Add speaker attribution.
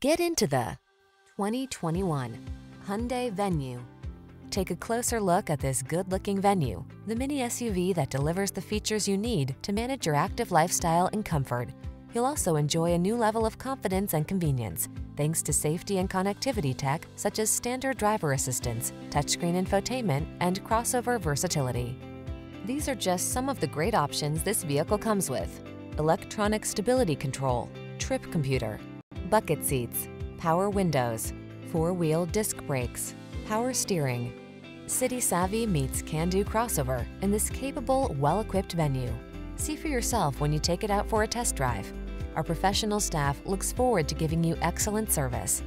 Speaker 1: Get into the 2021 Hyundai Venue. Take a closer look at this good-looking Venue, the mini SUV that delivers the features you need to manage your active lifestyle in comfort. You'll also enjoy a new level of confidence and convenience, thanks to safety and connectivity tech such as standard driver assistance, touchscreen infotainment, and crossover versatility. These are just some of the great options this vehicle comes with. Electronic stability control, trip computer, bucket seats, power windows, four-wheel disc brakes, power steering. City savvy meets can-do crossover in this capable, well-equipped venue. See for yourself when you take it out for a test drive. Our professional staff looks forward to giving you excellent service.